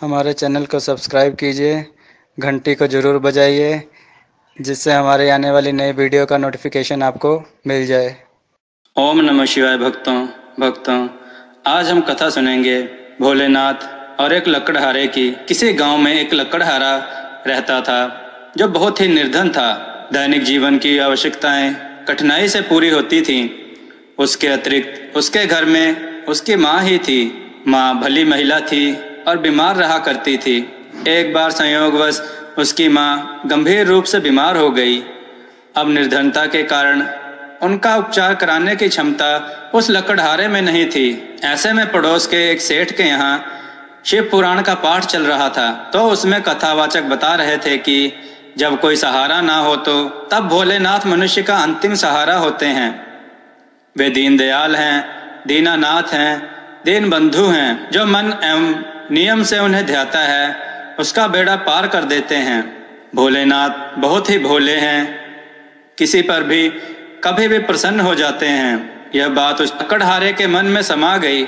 हमारे चैनल को सब्सक्राइब कीजिए, घंटी को ज़रूर बजाइए, जिससे हमारे आने वाली नई वीडियो का नोटिफिकेशन आपको मिल जाए। ओम नमः शिवाय भक्तों भक्तों, आज हम कथा सुनेंगे भोलेनाथ और एक लकड़हारे की। किसी गाँव में एक लकड़हारा रहता था, जो बहुत ही निर्धन था। दैनिक जीवन की आवश्यकताएँ कठिनाई से पूरी होती थीं। उसके अतिरिक्त उसके घर में उसकी माँ ही थी। माँ भली महिला थी और बीमार रहा करती थी। एक बार संयोगवश उसकी माँ गंभीर रूप से बीमार हो गई। अब निर्धनता के कारण उनका उपचार कराने की क्षमता उस लकड़हारे में नहीं थी। ऐसे में पड़ोस के एक सेठ के यहाँ शिव पुराण का पाठ चल रहा था। तो उसमें कथावाचक बता रहे थे कि जब कोई सहारा ना हो तो तब भोलेनाथ मनुष्य का अंतिम सहारा होते हैं। वे दीन दयाल हैं, दीनानाथ हैं दीन बंधु हैं, जो मन एवं नियम से उन्हें ध्याता है, उसका बेड़ा पार कर देते हैं। भोलेनाथ बहुत ही भोले हैं। किसी पर भी कभी भी प्रसन्न हो जाते हैं। यह बात उस कड़हारे के मन में समा गई।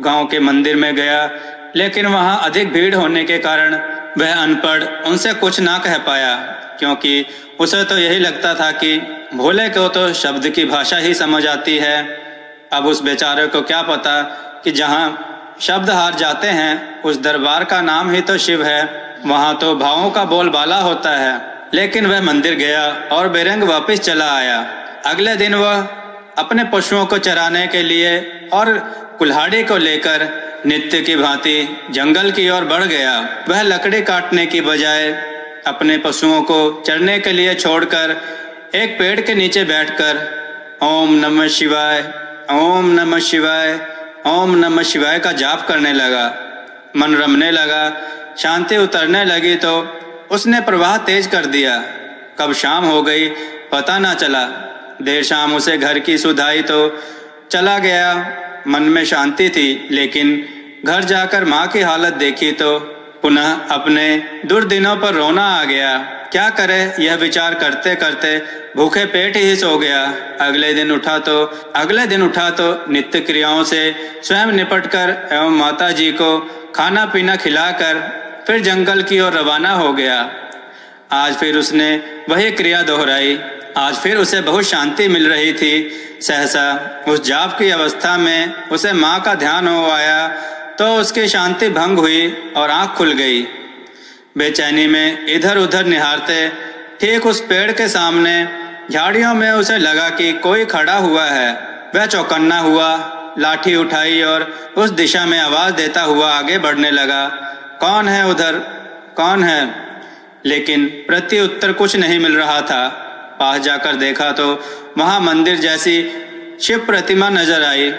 गाँव के मंदिर में गया, लेकिन वहाँ अधिक भीड़ होने के कारण वह अनपढ़ उनसे कुछ ना कह पाया, क्योंकि उसे तो यही लगता था कि भोले को तो शब्द की भाषा ही समझ आती है। अब उस बेचारे को क्या पता कि जहाँ शब्द हार जाते हैं, उस दरबार का नाम ही तो शिव है, वहाँ तो भावों का बोलबाला होता है। लेकिन वह मंदिर गया और बेरंग वापस चला आया। अगले दिन वह अपने पशुओं को चराने के लिए और कुल्हाड़ी को लेकर नित्य की भांति जंगल की ओर बढ़ गया। वह लकड़ी काटने की बजाय अपने पशुओं को चरने के लिए छोड़कर एक पेड़ के नीचे बैठकर, ओम नमः शिवाय, ओम नमः शिवाय ओम नमः शिवाय का जाप करने लगा। मन रमने लगा। शांति उतरने लगी तो उसने प्रवाह तेज कर दिया। कब शाम हो गई, पता ना चला। देर शाम उसे घर की सुधाई तो चला गया। मन में शांति थी, लेकिन घर जाकर माँ की हालत देखी तो पुनः अपने दुर्दिनों पर रोना आ गया। क्या करे? यह विचार करते करते भूखे पेट ही सो गया। अगले दिन उठा तो अगले दिन उठा तो नित्य क्रियाओं से स्वयं निपटकर एवं माता जी को खाना पीना खिलाकर फिर जंगल की ओर रवाना हो गया। आज फिर उसने वही क्रिया दोहराई। आज फिर उसे बहुत शांति मिल रही थी। सहसा उस जाप की अवस्था में उसे माँ का ध्यान हो आया। तो उसकी शांति भंग हुई और आँख खुल गई। बेचैनी में इधर उधर निहारते, ठीक उस पेड़ के सामने, झाड़ियों में उसे लगा कि कोई खड़ा हुआ है। वह चौकन्ना हुआ, लाठी उठाई और उस दिशा में आवाज़ देता हुआ आगे बढ़ने लगा, कौन है उधर? कौन है? लेकिन प्रति उत्तर कुछ नहीं मिल रहा था। पास जाकर देखा तो वहाँ मंदिर जैसी शिव प्रतिमा नज़र आई।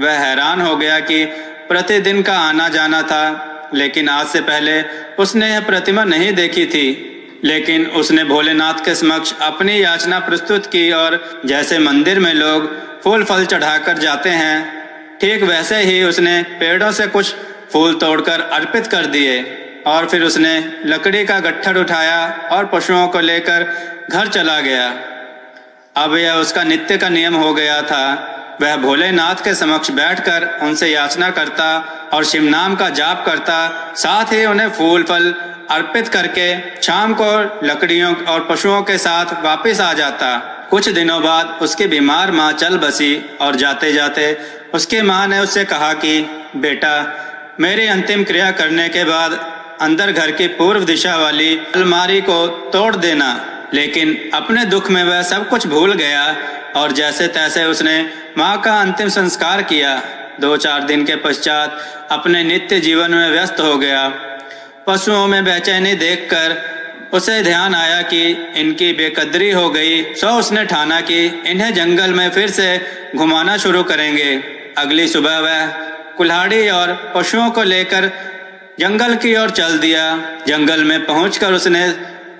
वह हैरान हो गया कि प्रतिदिन का आना जाना था, लेकिन आज से पहले उसने यह प्रतिमा नहीं देखी थी। लेकिन उसने भोलेनाथ के समक्ष अपनी याचना प्रस्तुत की और जैसे मंदिर में लोग फूल फल चढ़ाकर जाते हैं, ठीक वैसे ही उसने पेड़ों से कुछ फूल तोड़कर अर्पित कर दिए और फिर उसने लकड़ी का गट्ठर उठाया और पशुओं को लेकर घर चला गया। अब यह उसका नित्य का नियम हो गया था वह भोलेनाथ के समक्ष बैठकर उनसे याचना करता और शिव नाम का जाप करता, साथ ही उन्हें फूल, फल अर्पित करके शाम को लकड़ियों और पशुओं के साथ वापस आ जाता। कुछ दिनों बाद उसकी बीमार माँ चल बसी और जाते जाते उसकी माँ ने उससे कहा कि, बेटा, मेरी अंतिम क्रिया करने के बाद अंदर घर की पूर्व दिशा वाली अलमारी को तोड़ देना। लेकिन अपने दुख में वह सब कुछ भूल गया और जैसे तैसे उसने माँ का अंतिम संस्कार किया। दो चार दिन के पश्चात अपने नित्य जीवन में व्यस्त हो गया। पशुओं में बेचैनी देखकर उसे ध्यान आया कि इनकी बेकदरी हो गई, सो उसने ठाना कि इन्हें जंगल में फिर से घुमाना शुरू करेंगे। अगली सुबह वह कुल्हाड़ी और पशुओं को लेकर जंगल की ओर चल दिया। जंगल में पहुंचकर उसने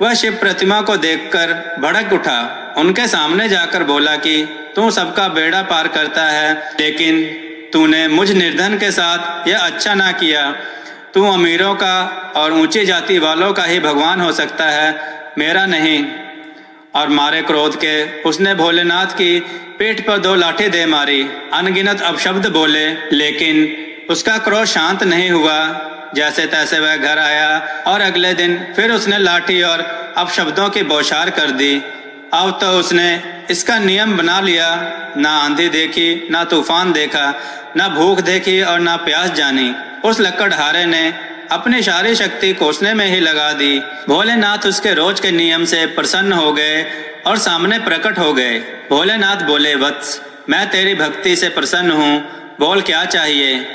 वह शिव प्रतिमा को देखकर भड़क उठा। उनके सामने जाकर बोला कि, तू सबका बेड़ा पार करता है, लेकिन तूने मुझ निर्धन के साथ यह अच्छा ना किया। तू अमीरों का और ऊँची जाति वालों का ही भगवान हो सकता है, मेरा नहीं। और मारे क्रोध के उसने भोलेनाथ की पीठ पर दो लाठी दे मारी। अनगिनत अपशब्द बोले, लेकिन उसका क्रोध शांत नहीं हुआ। जैसे तैसे वह घर आया और अगले दिन फिर उसने लाठी और अपशब्दों की बौछार कर दी। अब तो उसने इसका नियम बना लिया। ना आंधी देखी, ना तूफ़ान देखा, ना भूख देखी और ना प्यास जानी। उस लकड़हारे ने अपनी सारी शक्ति कोसने में ही लगा दी। भोलेनाथ उसके रोज के नियम से प्रसन्न हो गए और सामने प्रकट हो गए। भोलेनाथ बोले, वत्स, मैं तेरी भक्ति से प्रसन्न हूँ। बोल, क्या चाहिए?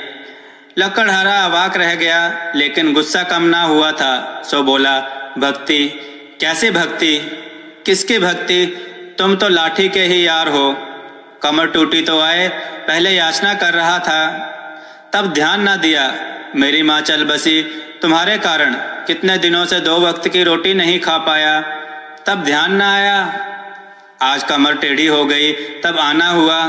लकड़हारा अवाक रह गया, लेकिन गुस्सा कम ना हुआ था। सो बोला, भक्ति, कैसी भक्ति? किसकी भक्ति? तुम तो लाठी के ही यार हो। कमर टूटी तो आए, पहले याचना कर रहा था। तब ध्यान ना दिया, मेरी माँ चल बसी। तुम्हारे कारण कितने दिनों से दो वक्त की रोटी नहीं खा पाया। तब ध्यान ना आया। आज कमर टेढ़ी हो गई, तब आना हुआ।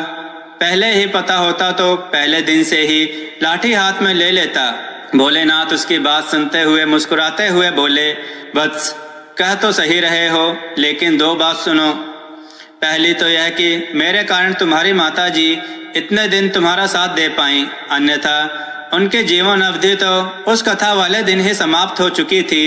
पहले ही पता होता तो पहले दिन से ही लाठी हाथ में ले लेता। भोलेनाथ उसकी बात सुनते हुए मुस्कुराते हुए बोले वत्स कह तो सही रहे हो, लेकिन दो बात सुनो। पहली तो यह कि मेरे कारण तुम्हारी माता जी इतने दिन तुम्हारा साथ दे पाई, अन्यथा उनके जीवन अवधि तो उस कथा वाले दिन ही समाप्त हो चुकी थी।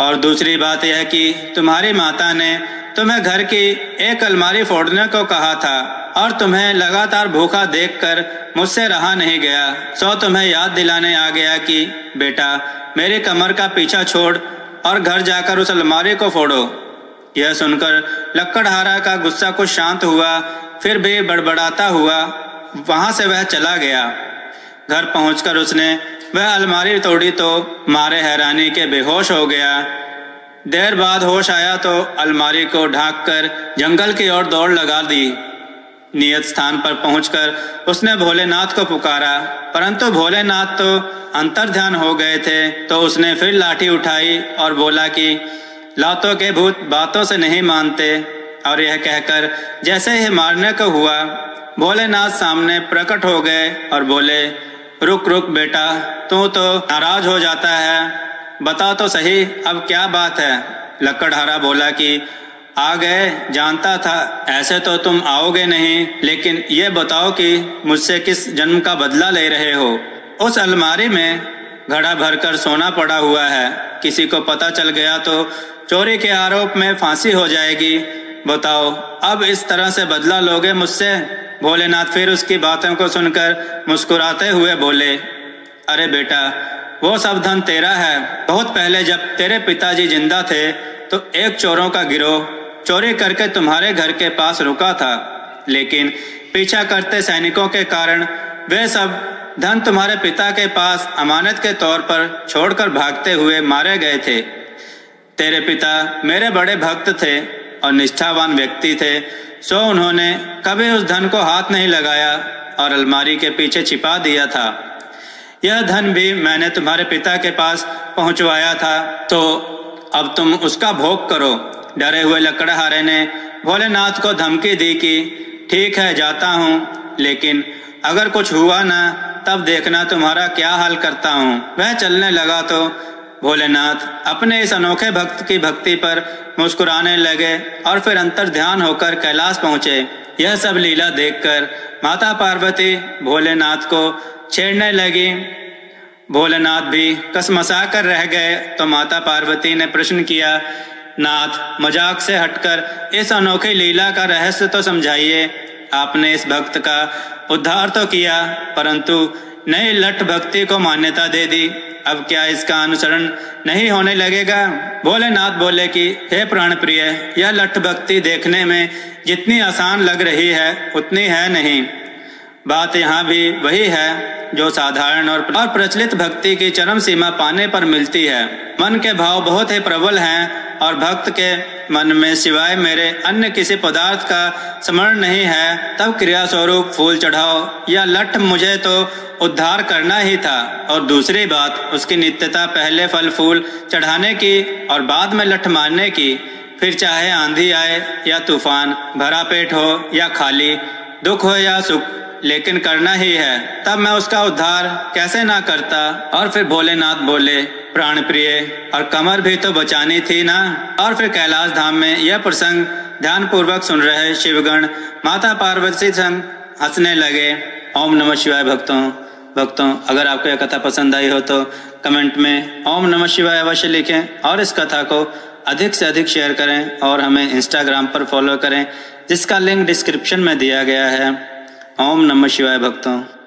और दूसरी बात यह कि तुम्हारी माता ने तुम्हें घर की एक अलमारी फोड़ने को कहा था, और तुम्हें लगातार भूखा देखकर मुझसे रहा नहीं गया। सो तुम्हें याद दिलाने आ गया कि, बेटा, मेरी कमर का पीछा छोड़ और घर जाकर उस अलमारी को फोड़ो। यह सुनकर लक्कड़हारा का गुस्सा कुछ शांत हुआ, फिर भी बड़बड़ाता हुआ वहाँ से वह चला गया। घर पहुंचकर उसने वह अलमारी तोड़ी तो मारे हैरानी के बेहोश हो गया। देर बाद होश आया तो अलमारी को ढांक कर जंगल की ओर दौड़ लगा दी। नियत स्थान पर पहुंचकर उसने भोलेनाथ को पुकारा। परंतु भोलेनाथ तो अंतर ध्यान हो गए थे तो उसने फिर लाठी उठाई और बोला कि, लातों के भूत बातों से नहीं मानते। और यह कहकर, जैसे ही मारने को हुआ, भोलेनाथ सामने प्रकट हो गए और बोले, रुक रुक बेटा, तू तो नाराज़ हो जाता है। बता तो सही, अब क्या बात है? लकड़हारा बोला कि आ गए, जानता था, ऐसे तो तुम आओगे नहीं, लेकिन ये बताओ कि मुझसे किस जन्म का बदला ले रहे हो। उस अलमारी में घड़ा भरकर सोना पड़ा हुआ है। किसी को पता चल गया तो चोरी के आरोप में फांसी हो जाएगी। बताओ, अब इस तरह से बदला लोगे मुझसे? भोलेनाथ फिर उसकी बातों को सुनकर मुस्कुराते हुए बोले, अरे बेटा, वो सब धन तेरा है। बहुत पहले जब तेरे पिताजी ज़िंदा थे तो एक चोरों का गिरोह चोरी करके तुम्हारे घर के पास रुका था, लेकिन पीछा करते सैनिकों के कारण वे सब धन तुम्हारे पिता के पास अमानत के तौर पर छोड़कर भागते हुए मारे गए थे। तेरे पिता मेरे बड़े भक्त थे और निष्ठावान व्यक्ति थे, सो उन्होंने कभी उस धन को हाथ नहीं लगाया और अलमारी के पीछे छिपा दिया था। यह धन भी मैंने तुम्हारे पिता के पास पहुंचवाया था तो अब तुम उसका भोग करो। डरे हुए लकड़हारे ने भोलेनाथ को धमकी दी कि, ठीक है, जाता हूँ, लेकिन अगर कुछ हुआ ना, तब देखना तुम्हारा क्या हाल करता हूँ। वह चलने लगा तो भोलेनाथ अपने इस अनोखे भक्त की भक्ति पर मुस्कुराने लगे और फिर अंतर ध्यान होकर कैलाश पहुँचे। यह सब लीला देखकर माता पार्वती भोलेनाथ को छेड़ने लगी। भोलेनाथ भी कसमसा कर रह गए तो माता पार्वती ने प्रश्न किया नाथ, मज़ाक से हटकर इस अनोखी लीला का रहस्य तो समझाइए। आपने इस भक्त का उद्धार तो किया, परंतु नई लठ भक्ति को मान्यता दे दी। अब क्या इसका अनुसरण नहीं होने लगेगा? भोलेनाथ बोले कि, हे प्राण प्रिय यह लठ भक्ति देखने में जितनी आसान लग रही है, उतनी है नहीं। बात यहाँ भी वही है जो साधारण और प्रचलित भक्ति की चरम सीमा पाने पर मिलती है। मन के भाव बहुत ही प्रबल हैं और भक्त के मन में सिवाय मेरे अन्य किसी पदार्थ का स्मरण नहीं है, तब क्रिया स्वरूप फूल चढ़ाओ या लठ मुझे तो उद्धार करना ही था। और दूसरी बात, उसकी नित्यता पहले फल फूल चढ़ाने की और बाद में लठ मारने की। फिर चाहे आंधी आए या तूफ़ान, भरा पेट हो या खाली, दुख हो या सुख लेकिन करना ही है। तब मैं उसका उद्धार कैसे ना करता? और फिर भोलेनाथ बोले प्राण प्रिय और कमर भी तो बचानी थी ना? और फिर कैलाश धाम में यह प्रसंग ध्यान पूर्वक सुन रहे शिवगण माता पार्वती संग हंसने लगे। ओम नमः शिवाय भक्तों भक्तों, अगर आपको यह कथा पसंद आई हो तो कमेंट में ओम नमः शिवाय अवश्य लिखें, और इस कथा को अधिक से अधिक शेयर करें, और हमें इंस्टाग्राम पर फॉलो करें, जिसका लिंक डिस्क्रिप्शन में दिया गया है। ओम नमः शिवाय भक्तों।